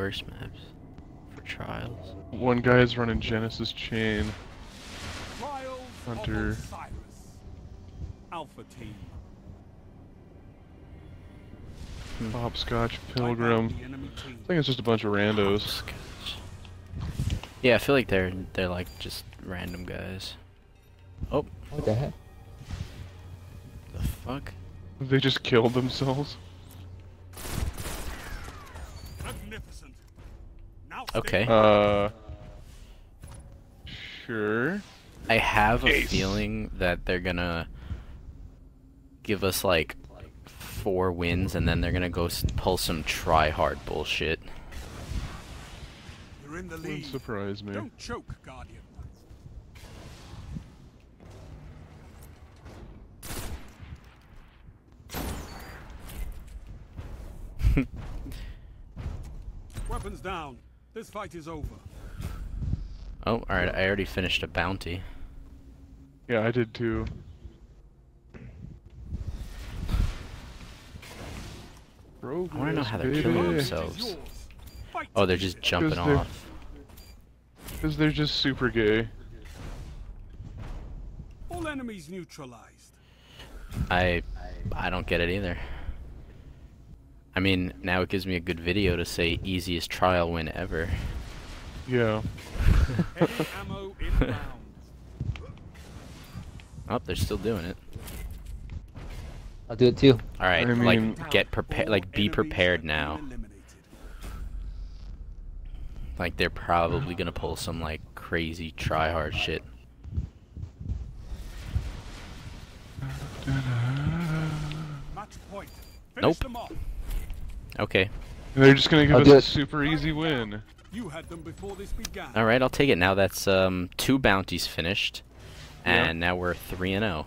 worse maps for trials. One guy is running Genesis Chain. Trials Hunter. Alpha Team. Hopscotch, Pilgrim. the enemy team. I think it's just a bunch of randos. Scotch. Yeah, I feel like they're they're like just random guys. Oh, What the heck? the fuck? They just killed themselves. Magnificent. Now Okay. Uh. Sure. I have a feeling that they're gonna give us like four wins, and then they're gonna go pull some try hard bullshit. You're in the Wouldn't surprise me. Don't choke, Guardian. Weapons down. This fight is over. Oh, alright, I already finished a bounty. Yeah, I did too. I wanna know how they're Progress, killing themselves. Is yours. Fight Oh, they're just end. jumping they're- off. Because they're just super gay. All enemies neutralized. I I don't get it either. I mean, now it gives me a good video to say easiest trial win ever. Yeah. Heavy ammo inbound. Oh, they're still doing it. I'll do it too. All right, I mean- like get prepared, like be prepared now. Like they're probably gonna pull some like crazy try hard shit. Match point. Finish Nope. Them off. Okay, They're just gonna give I'll us a super easy win. You had them before this began. all right, I'll take it. Now that's um two bounties finished, Yeah. and now we're three and oh. zero.